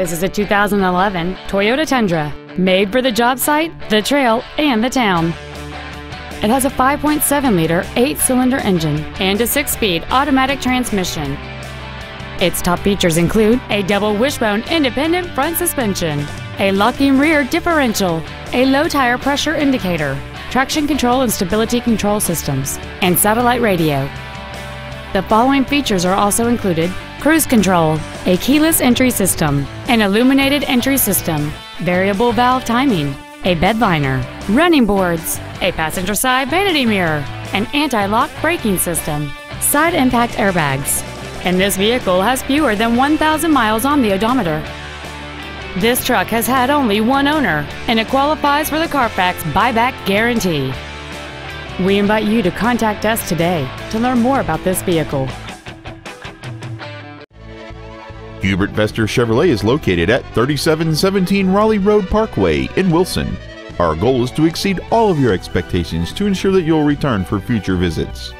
This is a 2011 Toyota Tundra, made for the job site, the trail, and the town. It has a 5.7-liter eight-cylinder engine and a six-speed automatic transmission. Its top features include a double wishbone independent front suspension, a locking rear differential, a low tire pressure indicator, traction control and stability control systems, and satellite radio. The following features are also included cruise control, a keyless entry system, an illuminated entry system, variable valve timing, a bed liner, running boards, a passenger side vanity mirror, an anti-lock braking system, side impact airbags, and this vehicle has fewer than 1,000 miles on the odometer. This truck has had only one owner, and it qualifies for the Carfax buyback guarantee. We invite you to contact us today to learn more about this vehicle. Hubert Vester Chevrolet is located at 3717 Raleigh Road Parkway in Wilson. Our goal is to exceed all of your expectations to ensure that you'll return for future visits.